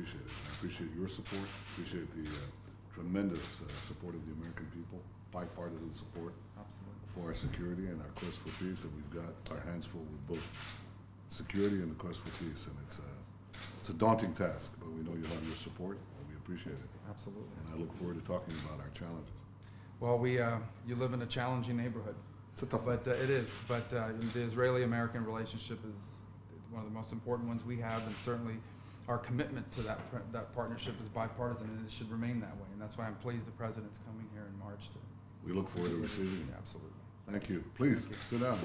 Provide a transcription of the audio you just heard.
appreciate it. I appreciate your support, appreciate the uh, tremendous uh, support of the American people, bipartisan support Absolutely. for our security and our quest for peace, and we've got our hands full with both security and the quest for peace, and it's a, it's a daunting task, but we know you have your support, and we appreciate it. Absolutely. And I look forward to talking about our challenges. Well, we, uh, you live in a challenging neighborhood. It's a tough. But uh, it is. But uh, the Israeli-American relationship is one of the most important ones we have, and certainly our commitment to that pr- that partnership is bipartisan, and it should remain that way. And that's why I'm pleased the president's coming here in March to. We look forward to receiving you. Absolutely. Thank you. Please, sit down.